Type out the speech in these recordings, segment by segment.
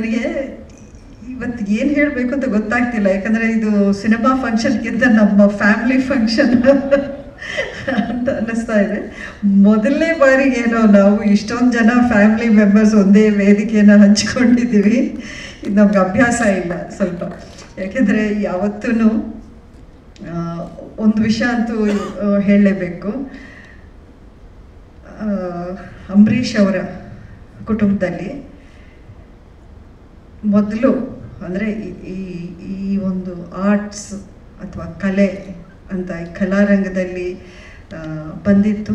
ನನಗೆ ಇವತ್ತು ಏನು ಹೇಳಬೇಕು ಅಂತ ಗೊತ್ತಾಗ್ತಿಲ್ಲ. ಯಾಕಂದರೆ ಇದು ಸಿನಿಮಾ ಫಂಕ್ಷನ್ಗಿಂತ ನಮ್ಮ ಫ್ಯಾಮಿಲಿ ಫಂಕ್ಷನ್ ಅಂತ ಅನ್ನಿಸ್ತಾ ಇದೆ. ಮೊದಲನೇ ಏನೋ ನಾವು ಇಷ್ಟೊಂದು ಜನ ಫ್ಯಾಮಿಲಿ ಮೆಂಬರ್ಸ್ ಒಂದೇ ವೇದಿಕೆಯನ್ನು ಹಂಚ್ಕೊಂಡಿದ್ದೀವಿ. ಇದು ನಮ್ಗೆ ಅಭ್ಯಾಸ ಇಲ್ಲ ಸ್ವಲ್ಪ. ಯಾಕೆಂದರೆ ಯಾವತ್ತೂ ಒಂದು ವಿಷಯ ಅಂತೂ ಹೇಳಲೇಬೇಕು. ಅಂಬರೀಷ್ ಅವರ ಕುಟುಂಬದಲ್ಲಿ ಮೊದಲು ಅಂದರೆ ಈ ಈ ಒಂದು ಆರ್ಟ್ಸ್ ಅಥವಾ ಕಲೆ ಅಂತ ಈ ಕಲಾರಂಗದಲ್ಲಿ ಬಂದಿತ್ತು.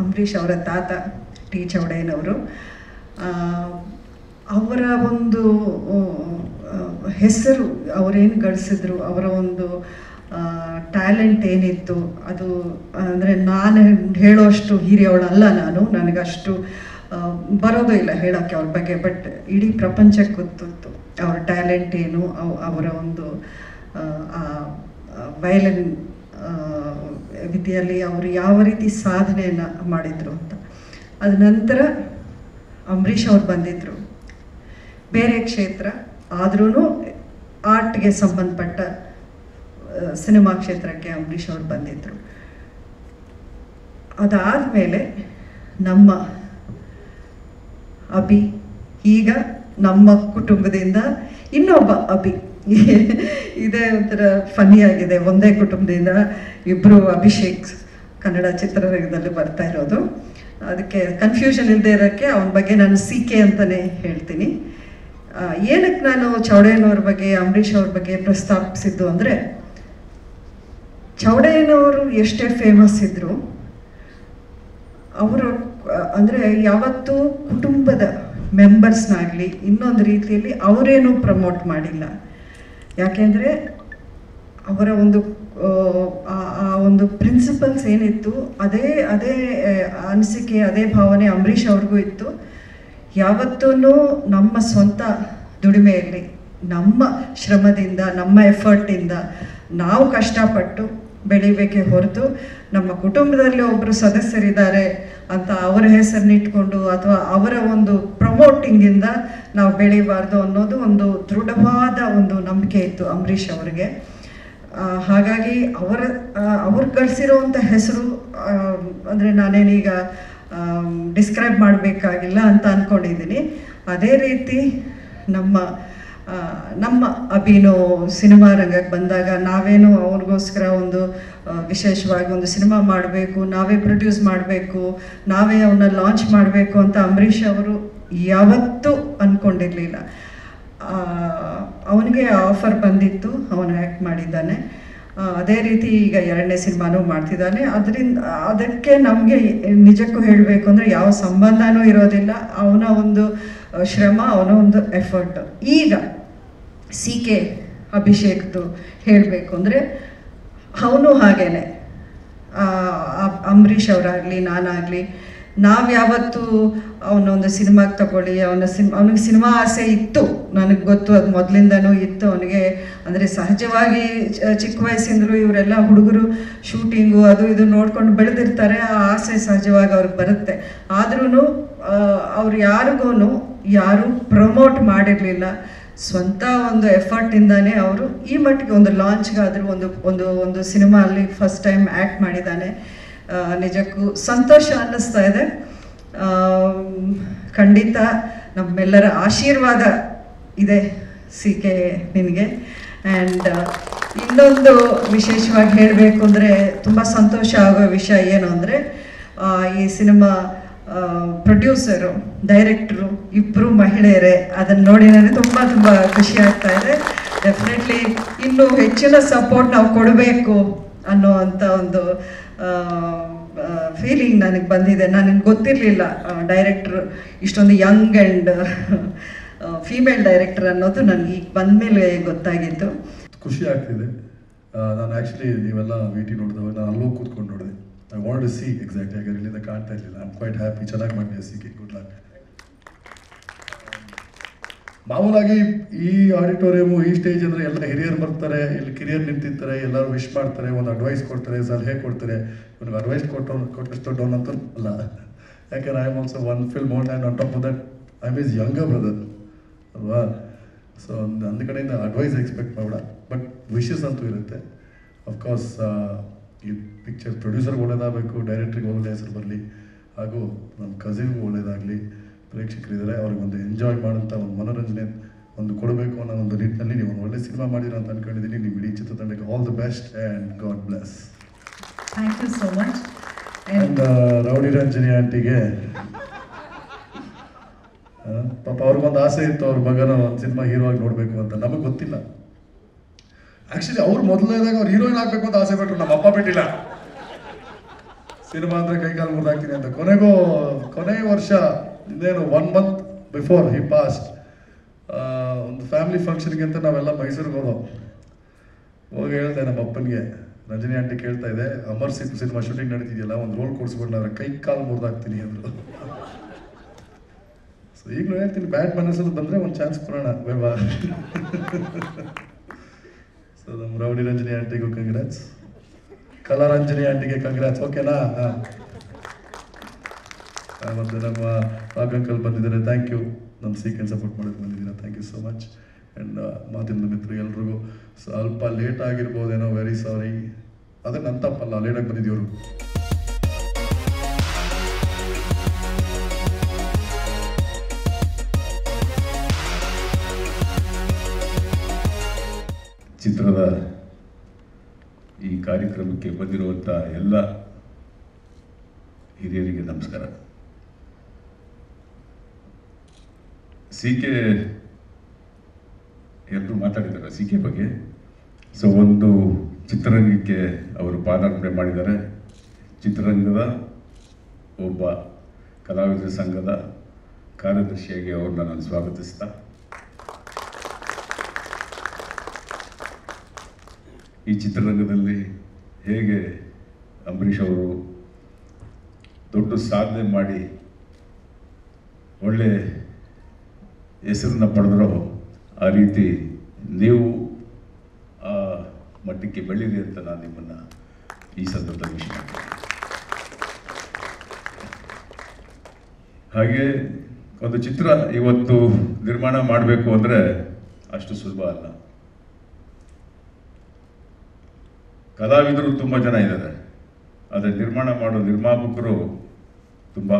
ಅಂಬರೀಷ್ ಅವರ ತಾತ ಟಿ ಚೌಡಯ್ಯನವರು. ಅವರ ಒಂದು ಹೆಸರು ಅವರೇನು ಗಳಿಸಿದ್ರು? ಅವರ ಒಂದು ಟ್ಯಾಲೆಂಟ್ ಏನಿತ್ತು? ಅದು ಅಂದರೆ ನಾನು ಹೇಳೋಷ್ಟು ಹಿರಿಯವಳಲ್ಲ ನಾನು. ನನಗಷ್ಟು ಬರೋದೇ ಇಲ್ಲ ಹೇಳೋಕ್ಕೆ ಅವ್ರ ಬಗ್ಗೆ ಬಟ್ ಇಡೀ ಪ್ರಪಂಚಕ್ಕೆ ಗೊತ್ತಿತ್ತು ಅವ್ರ ಟ್ಯಾಲೆಂಟ್ ಏನು, ಅವ್- ಅವರ ಒಂದು ವಯಲಿನ್ ವಿದ್ಯೆಯಲ್ಲಿ ಅವರು ಯಾವ ರೀತಿ ಸಾಧನೆಯನ್ನು ಮಾಡಿದರು ಅಂತ. ಅದ ನಂತರ ಅಂಬರೀಷ್ ಅವ್ರು ಬಂದಿದ್ದರು ಬೇರೆ ಕ್ಷೇತ್ರ ಆದ್ರೂ ಆರ್ಟ್ಗೆ ಸಂಬಂಧಪಟ್ಟ ಸಿನಿಮಾ ಕ್ಷೇತ್ರಕ್ಕೆ ಅಂಬರೀಷ್ ಅವ್ರು ಬಂದಿದ್ದರು ಅದಾದಮೇಲೆ ನಮ್ಮ ಅಭಿ. ಈಗ ನಮ್ಮ ಕುಟುಂಬದಿಂದ ಇನ್ನೊಬ್ಬ ಅಭಿ. ಇದೇ ಒಂಥರ ಫನಿ ಆಗಿದೆ. ಒಂದೇ ಕುಟುಂಬದಿಂದ ಇಬ್ಬರು ಅಭಿಷೇಕ್ ಕನ್ನಡ ಚಿತ್ರರಂಗದಲ್ಲಿ ಬರ್ತಾ ಇರೋದು. ಅದಕ್ಕೆ ಕನ್ಫ್ಯೂಷನ್ ಇಲ್ಲದೆ ಇರೋಕ್ಕೆ ಅವನ ಬಗ್ಗೆ ನಾನು ಸಿ ಕೆ ಅಂತಲೇ ಹೇಳ್ತೀನಿ. ಏನಕ್ಕೆ ನಾನು ಚೌಡಯ್ಯನವ್ರ ಬಗ್ಗೆ, ಅಂಬರೀಷ್ ಅವ್ರ ಬಗ್ಗೆ ಪ್ರಸ್ತಾಪಿಸಿದ್ದು ಅಂದರೆ, ಚೌಡಯ್ಯನವರು ಎಷ್ಟೇ ಫೇಮಸ್ ಇದ್ದರು ಅವರು ಅಂದರೆ ಯಾವತ್ತೂ ಕುಟುಂಬದ ಮೆಂಬರ್ಸ್ನಾಗಲಿ ಇನ್ನೊಂದು ರೀತಿಯಲ್ಲಿ ಅವರೇನು ಪ್ರಮೋಟ್ ಮಾಡಿಲ್ಲ. ಯಾಕೆಂದರೆ ಅವರ ಒಂದು ಆ, ಒಂದು ಪ್ರಿನ್ಸಿಪಲ್ಸ್ ಏನಿತ್ತು ಅದೇ ಅದೇ ಅನಿಸಿಕೆ ಅದೇ ಭಾವನೆ ಅಂಬರೀಷ್ ಅವ್ರಿಗೂ ಇತ್ತು. ಯಾವತ್ತೂ ನಮ್ಮ ಸ್ವಂತ ದುಡಿಮೆಯಲ್ಲಿ ನಮ್ಮ ಶ್ರಮದಿಂದ ನಮ್ಮ ಎಫರ್ಟಿಂದ ನಾವು ಕಷ್ಟಪಟ್ಟು ಬೆಳಿಬೇಕೆ ಹೊರತು ನಮ್ಮ ಕುಟುಂಬದಲ್ಲಿ ಒಬ್ಬರು ಸದಸ್ಯರಿದ್ದಾರೆ ಅಂತ ಅವರ ಹೆಸರನ್ನಿಟ್ಕೊಂಡು ಅಥವಾ ಅವರ ಒಂದು ಪ್ರಮೋಟಿಂಗಿಂದ ನಾವು ಬೆಳಿಬಾರ್ದು ಅನ್ನೋದು ಒಂದು ದೃಢವಾದ ಒಂದು ನಂಬಿಕೆ ಇತ್ತು ಅಂಬರೀಷ್ ಅವರಿಗೆ. ಹಾಗಾಗಿ ಅವರ ಅವ್ರು ಗಳಿಸಿರೋವಂಥ ಹೆಸರು ಅಂದರೆ ನಾನೇನೀಗ ಡಿಸ್ಕ್ರೈಬ್ ಮಾಡಬೇಕಾಗಿಲ್ಲ ಅಂತ ಅಂದ್ಕೊಂಡಿದ್ದೀನಿ ಅದೇ ರೀತಿ ನಮ್ಮ ನಮ್ಮ ಅಭಿನೋ ಸಿನಿಮಾ ರಂಗಕ್ಕೆ ಬಂದಾಗ ನಾವೇನು ಅವ್ರಿಗೋಸ್ಕರ ಒಂದು ವಿಶೇಷವಾಗಿ ಒಂದು ಸಿನಿಮಾ ಮಾಡಬೇಕು, ನಾವೇ ಪ್ರೊಡ್ಯೂಸ್ ಮಾಡಬೇಕು, ನಾವೇ ಅವನ್ನ ಲಾಂಚ್ ಮಾಡಬೇಕು ಅಂತ ಅಂಬರೀಷ್ ಅವರು ಯಾವತ್ತೂ ಅಂದ್ಕೊಂಡಿರಲಿಲ್ಲ ಅವನಿಗೆ ಆಫರ್ ಬಂದಿತ್ತು, ಅವನು ಆ್ಯಕ್ಟ್ ಮಾಡಿದ್ದಾನೆ. ಅದೇ ರೀತಿ ಈಗ ಎರಡನೇ ಸಿನಿಮಾನೂ ಮಾಡ್ತಿದ್ದಾನೆ. ಅದರಿಂದ, ಅದಕ್ಕೆ ನಮಗೆ ನಿಜಕ್ಕೂ ಹೇಳಬೇಕು ಅಂದರೆ ಯಾವ ಸಂಬಂಧನೂ ಇರೋದಿಲ್ಲ. ಅವನ ಒಂದು ಶ್ರಮ, ಅವನ ಒಂದು ಎಫರ್ಟ್ ಈಗ ಸಿ ಕೆ ಅಭಿಷೇಕ್ದು ಹೇಳಬೇಕು. ಅಂದರೆ ಅವನು ಹಾಗೇನೆ. ಅಂಬರೀಷ್ ಅವರಾಗಲಿ, ನಾನಾಗಲಿ, ನಾವು ಯಾವತ್ತು ಅವನೊಂದು ಸಿನಿಮಾಗೆ ತಗೊಳ್ಳಿ, ಅವನ ಸಿನ್, ಅವನಿಗೆ ಸಿನಿಮಾ ಆಸೆ ಇತ್ತು. ನನಗೆ ಗೊತ್ತು ಅದು ಮೊದಲಿಂದನೂ ಇತ್ತು. ಅವನಿಗೆ ಅಂದರೆ ಸಹಜವಾಗಿ ಚಿಕ್ಕ ವಯಸ್ಸಿಂದಲೂ ಇವರೆಲ್ಲ ಹುಡುಗರು ಶೂಟಿಂಗು ಅದು ಇದು ನೋಡ್ಕೊಂಡು ಬೆಳೆದಿರ್ತಾರೆ. ಆ ಆಸೆ ಸಹಜವಾಗಿ ಅವ್ರಿಗೆ ಬರುತ್ತೆ. ಆದ್ರೂ ಅವ್ರು ಯಾರಿಗೂ ಯಾರೂ ಪ್ರಮೋಟ್ ಮಾಡಿರಲಿಲ್ಲ. ಸ್ವಂತ ಒಂದು ಎಫರ್ಟಿಂದಾನೇ ಅವರು ಈ ಮಟ್ಟಿಗೆ ಒಂದು ಲಾಂಚ್ಗಾದರೂ ಒಂದು ಒಂದು ಒಂದು ಸಿನಿಮಾ ಅಲ್ಲಿ ಫಸ್ಟ್ ಟೈಮ್ ಆ್ಯಕ್ಟ್ ಮಾಡಿದ್ದಾನೆ. ನಿಜಕ್ಕೂ ಸಂತೋಷ ಅನ್ನಿಸ್ತಾ ಇದೆ. ಖಂಡಿತ ನಮ್ಮೆಲ್ಲರ ಆಶೀರ್ವಾದ ಇದೆ ಸಿ ಕೆ ನಿನಗೆ. ಆ್ಯಂಡ್ ಇನ್ನೊಂದು ವಿಶೇಷವಾಗಿ ಹೇಳಬೇಕು ಅಂದರೆ ತುಂಬ ಸಂತೋಷ ಆಗೋ ವಿಷಯ ಏನು ಅಂದರೆ ಈ ಸಿನಿಮಾ ಪ್ರೊಡ್ಯೂಸರು ಡೈರೆಕ್ಟ್ರು ಇಬ್ಬರು ಮಹಿಳೆಯರೇ, ಅದನ್ನು ನೋಡಿ ನನಗೆ ತುಂಬ ತುಂಬ ಖುಷಿ ಆಗ್ತಾ ಇದೆ. ಡೆಫಿನೆಟ್ಲಿ ಇನ್ನೂ ಹೆಚ್ಚಿನ ಸಪೋರ್ಟ್ ನಾವು ಕೊಡಬೇಕು ಅನ್ನೋ ಅಂಥ ಒಂದು ಫೀಲಿಂಗ್ ನನಗೆ ಬಂದಿದೆ. ನನಗೆ ಗೊತ್ತಿರಲಿಲ್ಲ ಡೈರೆಕ್ಟ್ರು ಇಷ್ಟೊಂದು ಯಂಗ್ ಆ್ಯಂಡ್ ಫೀಮೇಲ್ ಡೈರೆಕ್ಟರ್ ಅನ್ನೋದು ನನಗೆ ಈಗ ಬಂದಮೇಲೆ ಗೊತ್ತಾಗಿತ್ತು. ಖುಷಿ ಆಗ್ತಿದೆ. ನಾನು ಆ್ಯಕ್ಚುಲಿ ನೀವೆಲ್ಲ ಭೇಟಿ ನೋಡಿದಾಗ ನಾನು ಅಲ್ಲೋಗಿ ಕೂತ್ಕೊಂಡು ನೋಡಿದೆ. I want to see exact ಆಗಿ ಇಲ್ಲಿಂದ ಕಾಣ್ತಾ ಇರಲಿಲ್ಲ ಐಮ್ ಕ್ವೈಟ್ ಹ್ಯಾಪಿ ಚೆನ್ನಾಗಿ ಮಾಡಿದೆ ಸಿ ಕೆ ಗುಡ್ ಲಕ್ ಮಾಮೂಲಾಗಿ ಈ ಆಡಿಟೋರಿಯಮು ಈ ಸ್ಟೇಜ್ ಅಂದರೆ ಎಲ್ಲ ಹಿರಿಯರು ಬರ್ತಾರೆ, ಇಲ್ಲಿ ಕಿರಿಯರು ನಿಂತಿರ್ತಾರೆ, ಎಲ್ಲರೂ ವಿಶ್ ಮಾಡ್ತಾರೆ, ಒಂದು ಅಡ್ವೈಸ್ ಕೊಡ್ತಾರೆ, ಸಲಹೆ ಕೊಡ್ತಾರೆ. ಇವ್ನಿಗೆ ಅಡ್ವೈಸ್ ಕೊಟ್ಟು, ಕೊಟ್ಟಷ್ಟು ಡೌನ್ ಅಂತ ಅಲ್ಲ. ಯಾಕೆಂದ್ರೆ I am also one film own and on top of that I miss younger brother ಅಲ್ವಾ? ಸೊ ಒಂದು ಅಂದ ಕಡೆಯಿಂದ ಅಡ್ವೈಸ್ ಎಕ್ಸ್ಪೆಕ್ಟ್ ಮಾಡಬೇಡ. ಬಟ್ ವಿಶಸ್ ಅಂತೂ ಇರುತ್ತೆ. ಅಫ್ಕೋರ್ಸ್ ಈ ಪಿಕ್ಚರ್ ಪ್ರೊಡ್ಯೂಸರ್ಗೆ ಒಳ್ಳೇದಾಗಬೇಕು ಡೈರೆಕ್ಟ್ರಿಗೆ ಒಳ್ಳೆಯ ಹೆಸರು ಬರಲಿ ಹಾಗೂ ನಮ್ಮ ಕಸಿನ್ಗೂ ಒಳ್ಳೇದಾಗಲಿ ಪ್ರೇಕ್ಷಕರಿದ್ದಾರೆ ಅವ್ರಿಗೆ ಒಂದು ಎಂಜಾಯ್ ಮಾಡೋಂಥ ಒಂದು ಮನೋರಂಜನೆ ಒಂದು ಕೊಡಬೇಕು ಅನ್ನೋ ಒಂದು ನಿಟ್ಟಿನಲ್ಲಿ ನೀವು ಒಂದು ಒಳ್ಳೆ ಸಿನಿಮಾ ಮಾಡಿರೋ ಅಂತ ಅನ್ಕೊಂಡಿದ್ದೀನಿ. ನೀವು ಇಡೀ ಚಿತ್ರತಂಡಕ್ಕೆ all the best and god bless thank you so much and rowdy Ranjani ಆಂಟಿಗೆ ಪಾಪ ಅವ್ರಿಗೊಂದು ಆಸೆ ಇತ್ತು ಅವ್ರ ಮಗನ ಒಂದು ಸಿನಿಮಾ ಹೀರೋ ಆಗಿ ನೋಡಬೇಕು ಅಂತ. ನಮಗೆ ಗೊತ್ತಿಲ್ಲ. ಆಕ್ಚುಲಿ ಅವ್ರು ಮೊದಲನೇದಾಗ ಅವ್ರು ಹೀರೋಯಿನ್ ಆಗಬೇಕು ಅಂತ ಆಸೆ ಪಟ್ಟರು ನಮ್ಮ ಅಪ್ಪ ಬಿಟ್ಟಿಲ್ಲ ಸಿನಿಮಾ ಅಂದ್ರೆ ಕೈಕಾಲು ಮುರಿದಾಕ್ತೀನಿ ಅಂತ. ಕೊನೆಗೂ, ಕೊನೆ ವರ್ಷ, ಇನ್ನೇನು one month before he passed ಒಂದು ಫ್ಯಾಮಿಲಿ ಫಂಕ್ಷನ್ಗೆ ಅಂತ ನಾವೆಲ್ಲ ಮೈಸೂರಿಗೆ ಹೋದೋ. ಹೋಗಿ ಹೇಳ್ದೆ ನಮ್ಮ ಅಪ್ಪನಿಗೆ. ರಜನಿ ಆಂಟಿ ಕೇಳ್ತಾ ಇದೆ, ಅಮರ್ ಸಿಂಗ್ ಸಿನಿಮಾ ಶೂಟಿಂಗ್ ನಡೀತಿದೆಯಲ್ಲ, ಒಂದು ರೋಲ್ ಕೊಡಿಸ್ಕೊಂಡ್ರೆ ಕೈ ಕಾಲು ಮುರಿದಾಕ್ತೀನಿ ಅಂದ್ರು. ಸೊ ಈಗಲೂ ಹೇಳ್ತೀನಿ ಬ್ಯಾಟ್ ಮನಸ್ಸಲ್ಲಿ ಬಂದರೆ ಒಂದು ಚಾನ್ಸ್ ಕೊಡೋಣ. ವ್ಯವಹಾರ ಸೊ ನಮ್ಮ ರೌಡಿ ರಂಜನಿ ಆಂಟಿಗೂ ಕಂಗ್ರಾಟ್ಸ್ ಕಲಾ ರಂಜನಿ ಆಂಟಿಗೆ ಕಂಗ್ರಾಟ್ಸ್ ಓಕೆನಾ ಮತ್ತು ನಮ್ಮ ರಾಘ್ ಅಂಕಲ್ ಬಂದಿದ್ದಾರೆ. ಥ್ಯಾಂಕ್ ಯು ನಮ್ಮ ಸೀಕೆನ್ ಸಪೋರ್ಟ್ ಮಾಡೋಕ್ಕೆ ಬಂದಿದ್ದೀರಾ? Thank you so much and ಮಾತಿನ ಮಿತ್ರ ಎಲ್ರಿಗೂ ಸ್ವಲ್ಪ ಲೇಟ್ ಆಗಿರ್ಬೋದೇನೋ ವೆರಿ ಸಾರಿ ಅದೇ ನನ್ನ ತಪ್ಪಲ್ಲ ಲೇಟಾಗಿ ಬಂದಿದ್ದೀವ್ರು ಚಿತ್ರದ ಕಾರ್ಯಕ್ರಮಕ್ಕೆ ಬಂದಿರುವಂಥ ಎಲ್ಲ ಹಿರಿಯರಿಗೆ ನಮಸ್ಕಾರ. ಸಿ ಕೆ ಎಲ್ಲರೂ ಮಾತಾಡಿದ್ದಾರೆ ಸಿ ಕೆ ಬಗ್ಗೆ? ಸೊ ಒಂದು ಚಿತ್ರರಂಗಕ್ಕೆ ಅವರು ಪಾದಾರ್ಪಣೆ ಮಾಡಿದ್ದಾರೆ. ಚಿತ್ರರಂಗದ ಒಬ್ಬ ಕಲಾವಿದ ಸಂಘದ ಕಾರ್ಯದರ್ಶಿಯಾಗಿ ಅವ್ರನ್ನ ನಾನು ಸ್ವಾಗತಿಸ್ತಾ ಈ ಚಿತ್ರರಂಗದಲ್ಲಿ ಹೇಗೆ ಅಂಬರೀಷ್ ಅವರು ದೊಡ್ಡ ಸಾಧನೆ ಮಾಡಿ ಒಳ್ಳೆ ಹೆಸರನ್ನ ಪಡೆದ್ರೋ ಆ ರೀತಿ ನೀವು ಆ ಮಟ್ಟಕ್ಕೆ ಬೆಳೀರಿ ಅಂತ ನಾನು ನಿಮ್ಮನ್ನು ಈ ಸಂದರ್ಭದಲ್ಲಿ ವಿಷಯ ಹಾಗೆ ಒಂದು ಚಿತ್ರ ಇವತ್ತು ನಿರ್ಮಾಣ ಮಾಡಬೇಕು ಅಂದರೆ ಅಷ್ಟು ಸುಲಭ ಅಲ್ಲ. ಕಲಾವಿದರು ತುಂಬ ಜನ ಇದ್ದಾರೆ. ಆದರೆ ನಿರ್ಮಾಣ ಮಾಡೋ ನಿರ್ಮಾಪಕರು ತುಂಬ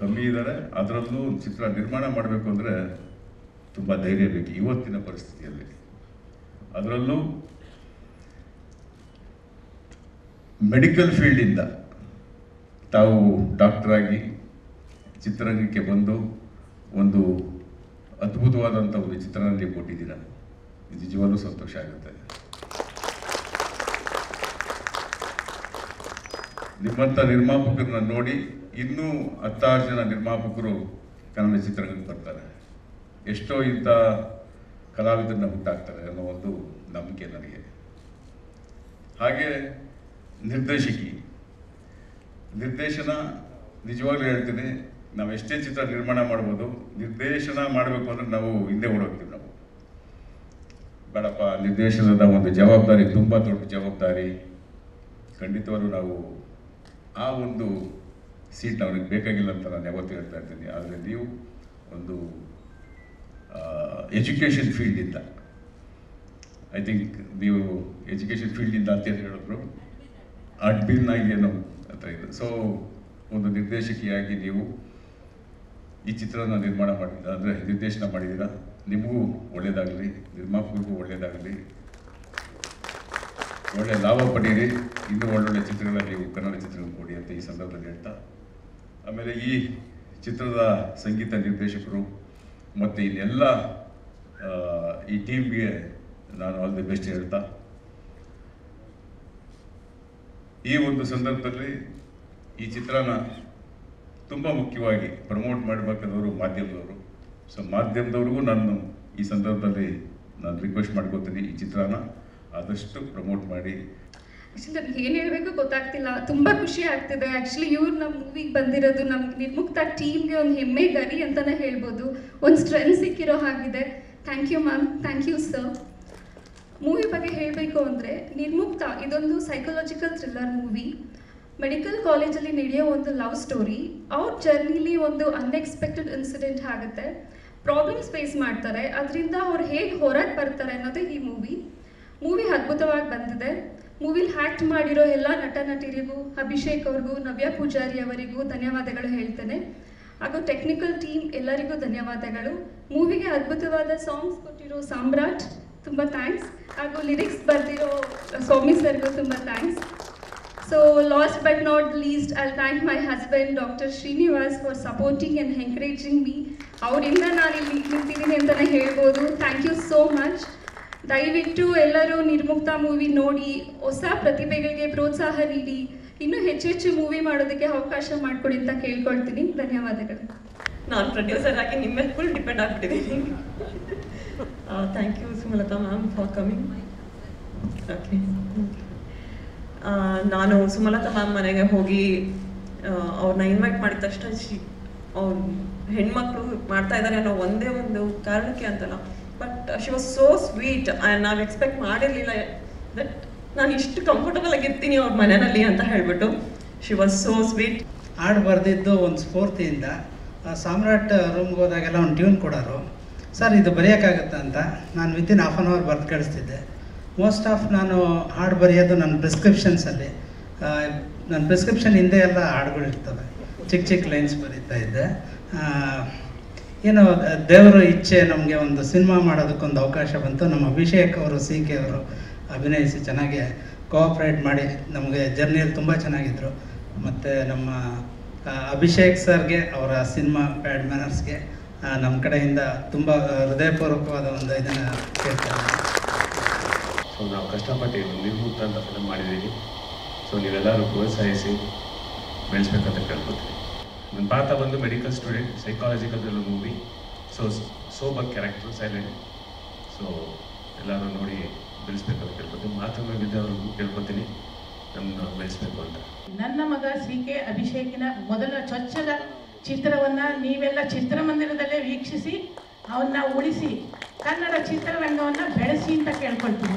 ಕಮ್ಮಿ ಇದ್ದಾರೆ. ಅದರಲ್ಲೂ ಚಿತ್ರ ನಿರ್ಮಾಣ ಮಾಡಬೇಕು ಅಂದರೆ ತುಂಬ ಧೈರ್ಯ ಬೇಕು, ಇವತ್ತಿನ ಪರಿಸ್ಥಿತಿಯಲ್ಲಿ. ಅದರಲ್ಲೂ ಮೆಡಿಕಲ್ ಫೀಲ್ಡಿಂದ ತಾವು ಡಾಕ್ಟ್ರಾಗಿ, ಚಿತ್ರರಂಗಕ್ಕೆ ಬಂದು ಒಂದು ಅದ್ಭುತವಾದಂಥ ಒಂದು ನೀವು ಕೊಟ್ಟಿದ್ದೀರ. ನಿಜವಾಗ್ಲೂ ಸಂತೋಷ ಆಗುತ್ತೆ. ನಿಮ್ಮಂಥ ನಿರ್ಮಾಪಕರನ್ನ ನೋಡಿ ಇನ್ನೂ ಹತ್ತಾರು ಜನ ನಿರ್ಮಾಪಕರು ಕನ್ನಡ ಚಿತ್ರರಂಗಕ್ಕೆ ಬರ್ತಾರೆ. ಎಷ್ಟೋ ಇಂಥ ಕಲಾವಿದರನ್ನ ಹುಟ್ಟಾಗ್ತಾರೆ ಅನ್ನೋ ಒಂದು ನಂಬಿಕೆ ನನಗೆ. ಹಾಗೆ ನಿರ್ದೇಶಕಿ. ನಿರ್ದೇಶನ, ನಿಜವಾಗ್ಲೂ ಹೇಳ್ತೀನಿ, ನಾವು ಎಷ್ಟೇ ಚಿತ್ರ ನಿರ್ಮಾಣ ಮಾಡ್ಬೋದು, ನಿರ್ದೇಶನ ಮಾಡಬೇಕು ಅಂದ್ರೆ ನಾವು ಹಿಂದೆ ಓಡೋಗ್ತೀವಿ ನಾವು. ಬೇಡಪ್ಪ, ನಿರ್ದೇಶನದ ಒಂದು ಜವಾಬ್ದಾರಿ, ತುಂಬ ದೊಡ್ಡ ಜವಾಬ್ದಾರಿ. ಖಂಡಿತವಾಗ್ಲೂ ನಾವು ಆ ಒಂದು ಸೀಟ್ ಅವ್ರಿಗೆ ಬೇಕಾಗಿಲ್ಲ ಅಂತ ನಾನು ಯಾವತ್ತೂ ಹೇಳ್ತಾ ಇರ್ತೀನಿ. ಆದರೆ ನೀವು ಒಂದು ಎಜುಕೇಷನ್ ಫೀಲ್ಡಿಂದ ಐ ಥಿಂಕ್ ನೀವು ಎಜುಕೇಷನ್ ಫೀಲ್ಡಿಂದ ಅಂತ ಹೇಳಿದ್ರು? ಹೇಳಿದ್ರು ಅಡ್ಬಿನ್ನಾಗಿ ಏನೋ ಅಂತ ಇದೆ. ಸೊ ಒಂದು ನಿರ್ದೇಶಕಿಯಾಗಿ ನೀವು ಈ ಚಿತ್ರನ ನಿರ್ಮಾಣ ಮಾಡಿದ ಅಂದರೆ ನಿರ್ದೇಶನ ಮಾಡಿದ್ದೀರಾ? ನಿಮಗೂ ಒಳ್ಳೆಯದಾಗಲಿ ನಿರ್ಮಾಪಕರಿಗೂ ಒಳ್ಳೆಯದಾಗಲಿ ಒಳ್ಳೆ ಲಾಭ ಪಡೀರಿ ಇನ್ನೂ ಒಳ್ಳೊಳ್ಳೆ ಚಿತ್ರಗಳನ್ನ ನೀವು ಕನ್ನಡ ಚಿತ್ರಗಳು ಕೊಡಿ ಅಂತ ಈ ಸಂದರ್ಭದಲ್ಲಿ ಹೇಳ್ತಾ. ಆಮೇಲೆ ಈ ಚಿತ್ರದ ಸಂಗೀತ ನಿರ್ದೇಶಕರು ಮತ್ತು ಇಲ್ಲೆಲ್ಲ ಈ ಟೀಮ್ಗೆ ನಾನು ಆಲ್ ದಿ ಬೆಸ್ಟ್ ಹೇಳ್ತಾ. ಈ ಒಂದು ಸಂದರ್ಭದಲ್ಲಿ ಈ ಚಿತ್ರನ ತುಂಬ ಮುಖ್ಯವಾಗಿ ಪ್ರಮೋಟ್ ಮಾಡಬೇಕಾದವರು ಮಾಧ್ಯಮದವರು. ಸೊ ಮಾಧ್ಯಮದವ್ರಿಗೂ ನಾನು ಈ ಸಂದರ್ಭದಲ್ಲಿ ನಾನು ರಿಕ್ವೆಸ್ಟ್ ಮಾಡ್ಕೋತೀನಿ ಈ ಚಿತ್ರನ. ಆದಷ್ಟು ಪ್ರಮೋಟ್ ಮಾಡಿ. ಆ್ಯಕ್ಚುಲಿ ನನಗೆ ಏನು ಹೇಳಬೇಕು ಗೊತ್ತಾಗ್ತಿಲ್ಲ. ತುಂಬ ಖುಷಿ ಆಗ್ತಿದೆ. ಆ್ಯಕ್ಚುಲಿ ಇವ್ರು ನಮ್ಮ ಮೂವಿಗೆ ಬಂದಿರೋದು ನಮ್ಗೆ ನಿರ್ಮುಕ್ತ ಟೀಮ್ಗೆ ಒಂದು ಹೆಮ್ಮೆ ಗರಿ ಅಂತಲೇ ಹೇಳ್ಬೋದು. ಒಂದು ಸ್ಟ್ರೆಂತ್ ಸಿಕ್ಕಿರೋ ಹಾಗಿದೆ. Thank you ma'am thank you sir movie ಬಗ್ಗೆ ಹೇಳಬೇಕು ಅಂದರೆ, ನಿರ್ಮುಕ್ತ ಇದೊಂದು ಸೈಕಲಾಜಿಕಲ್ ಥ್ರಿಲ್ಲರ್ ಮೂವಿ ಮೆಡಿಕಲ್ ಕಾಲೇಜಲ್ಲಿ ನಡೆಯೋ ಒಂದು ಲವ್ ಸ್ಟೋರಿ ಅವ್ರ ಜರ್ನಿಲಿ ಒಂದು ಅನ್ಎಕ್ಸ್ಪೆಕ್ಟೆಡ್ ಇನ್ಸಿಡೆಂಟ್ ಆಗುತ್ತೆ. ಪ್ರಾಬ್ಲಮ್ಸ್ ಫೇಸ್ ಮಾಡ್ತಾರೆ. ಅದರಿಂದ ಅವ್ರು ಹೇಗೆ ಹೊರಗೆ ಬರ್ತಾರೆ ಅನ್ನೋದೇ ಈ ಮೂವಿ ಮೂವಿ ಅದ್ಭುತವಾಗಿ ಬಂದಿದೆ. ಮೂವಿಲಿ ಹ್ಯಾಕ್ಟ್ ಮಾಡಿರೋ ಎಲ್ಲ ನಟ ನಟಿರಿಗೂ ಅಭಿಷೇಕ್ ಅವ್ರಿಗೂ, ನವ್ಯ ಪೂಜಾರಿ ಅವರಿಗೂ ಧನ್ಯವಾದಗಳು ಹೇಳ್ತೇನೆ. ಹಾಗೂ ಟೆಕ್ನಿಕಲ್ ಟೀಮ್ ಎಲ್ಲರಿಗೂ ಧನ್ಯವಾದಗಳು. ಮೂವಿಗೆ ಅದ್ಭುತವಾದ ಸಾಂಗ್ಸ್ ಕೊಟ್ಟಿರೋ ಸಾಮ್ರಾಟ್, ತುಂಬ ಥ್ಯಾಂಕ್ಸ್ ಹಾಗೂ ಲಿರಿಕ್ಸ್ ಬರೆದಿರೋ ಸ್ವಾಮಿ ಸರ್ಗೂ ತುಂಬ thanks so last but not least I thank my husband doctor Srinivas for supporting and encouraging me ಅವರಿಂದ ನಾನು ಇಲ್ಲಿ ನಿಂತಿದ್ದೀನಿ ಅಂತಲೇ ಹೇಳ್ಬೋದು. ಥ್ಯಾಂಕ್ ಯು ಸೋ ಮಚ್ ದಯವಿಟ್ಟು ಎಲ್ಲರೂ ನಿರ್ಮುಕ್ತ ಮೂವಿ ನೋಡಿ, ಹೊಸ ಪ್ರತಿಭೆಗಳಿಗೆ ಪ್ರೋತ್ಸಾಹ ನೀಡಿ, ಇನ್ನೂ ಹೆಚ್ಚು ಹೆಚ್ಚು ಮೂವಿ ಮಾಡೋದಕ್ಕೆ ಅವಕಾಶ ಮಾಡಿಕೊಡಿ ಅಂತ ಕೇಳ್ಕೊಳ್ತೀನಿ. ಧನ್ಯವಾದಗಳು. ನಾನು ಪ್ರೊಡ್ಯೂಸರ್ ಆಗಿ ನಿಮ್ಮ ಮೇಲೆ full depend ಆಗ್ಬಿಟ್ಟಿದ್ದೀನಿ. Thank you Sumalatha ma'am for coming okay ನಾನು ಸುಮಲತಾ ಮ್ಯಾಮ್ ಮನೆಗೆ ಹೋಗಿ ಅವ್ರನ್ನ ಇನ್ವೈಟ್ ಮಾಡಿದ ತಕ್ಷಣ ಅವ್ರು ಹೆಣ್ಮಕ್ಳು ಮಾಡ್ತಾ ಇದ್ದಾರೆ ಅನ್ನೋ ಒಂದೇ ಒಂದು ಕಾರಣಕ್ಕೆ ಅಂತಲ್ಲ. But she was so sweet ನಾವು ಎಕ್ಸ್ಪೆಕ್ಟ್ ಮಾಡಿರಲಿಲ್ಲ ದಟ್ ನಾನು ಇಷ್ಟು ಕಂಫರ್ಟಬಲ್ ಆಗಿರ್ತೀನಿ ಅವ್ರ ಮನೆಯಲ್ಲಿ ಅಂತ ಹೇಳ್ಬಿಟ್ಟು. ಶಿ ವಾಸ್ ಸೋ ಸ್ವೀಟ್ ಹಾಡು ಬರೆದಿದ್ದು ಒಂದು ಸ್ಫೂರ್ತಿಯಿಂದ ಸಾಮ್ರಾಟ್ ರೂಮ್ಗೆ ಹೋದಾಗೆಲ್ಲ ಒಂದು ಟ್ಯೂನ್ ಕೊಡೋರು. ಸರ್, ಇದು ಬರೆಯೋಕ್ಕಾಗತ್ತಾ ಅಂತ ನಾನು ವಿತಿನ್ ಹಾಫ್ ಆನ್ ಅವರ್ ಬರೆದು ಕಳಿಸ್ತಿದ್ದೆ. ಮೋಸ್ಟ್ ಆಫ್ ನಾನು ಹಾಡು ಬರೆಯೋದು ನನ್ನ ಪ್ರಿಸ್ಕ್ರಿಪ್ಷನ್ಸಲ್ಲಿ ನನ್ನ ಪ್ರಿಸ್ಕ್ರಿಪ್ಷನ್ ಹಿಂದೆ ಎಲ್ಲ ಹಾಡುಗಳಿರ್ತವೆ. ಚಿಕ್ಕ ಚಿಕ್ಕ ಲೈನ್ಸ್ ಬರೀತಾ ಇದ್ದೆ. ಏನೋ ದೇವರ ಇಚ್ಛೆ ನಮಗೆ ಒಂದು ಸಿನಿಮಾ ಮಾಡೋದಕ್ಕೊಂದು ಅವಕಾಶ ಬಂತು. ನಮ್ಮ ಅಭಿಷೇಕ್ ಅವರು ಸಿ ಕೆ ಅವರು ಅಭಿನಯಿಸಿ ಚೆನ್ನಾಗಿ ಕೋಆಪ್ರೇಟ್ ಮಾಡಿ ನಮಗೆ ಜರ್ನಿಯಲ್ಲಿ ತುಂಬ ಚೆನ್ನಾಗಿದ್ದರು ಮತ್ತು ನಮ್ಮ ಅಭಿಷೇಕ್ ಸರ್ಗೆ, ಅವರ ಸಿನಿಮಾ ಬ್ಯಾಡ್ ಮ್ಯಾನರ್ಸ್ಗೆ ನಮ್ಮ ಕಡೆಯಿಂದ ತುಂಬ ಹೃದಯಪೂರ್ವಕವಾದ ಒಂದು ಇದನ್ನು ಕೇಳ್ತಾರೆ ಸೊ, ನಾವು ಕಷ್ಟಪಟ್ಟು ಇದು ನಿರ್ಮುಕ್ತ ಅಂತ ಫಿಲಮ್ ಮಾಡಿದ್ದೀವಿ. ಸೊ, ನೀವೆಲ್ಲರೂ ಪ್ರೋತ್ಸಾಹಿಸಿ, ಬೆಳೆಸ್ಬೇಕಂತ ಕೇಳ್ಕೊತೀನಿ. ನನ್ನ ಪಾತ ಬಂದು medical student psychological movie so sober character silent so ಎಲ್ಲರೂ ನೋಡಿ ಬೆಳೆಸ್ಬೇಕಂತ ಕೇಳ್ಕೊತೀನಿ ಮಾತನ್ನು ಅವ್ರಿಗೂ ಕೇಳ್ಕೊತೀನಿ ನನ್ನ ಬೆಳೆಸ್ಬೇಕು ಅಂತ. ನನ್ನ ಮಗ ಸಿ ಕೆ ಅಭಿಷೇಕಿನ ಮೊದಲ ಚೊಚ್ಚಲ ಚಿತ್ರವನ್ನ ನೀವೆಲ್ಲ ಚಿತ್ರಮಂದಿರದಲ್ಲೇ ವೀಕ್ಷಿಸಿ, ಅವನ್ನ ಉಳಿಸಿ ಕನ್ನಡ ಚಿತ್ರರಂಗವನ್ನ ಬೆಳೆಸಿ ಅಂತ ಕೇಳ್ಕೊಳ್ತೀನಿ.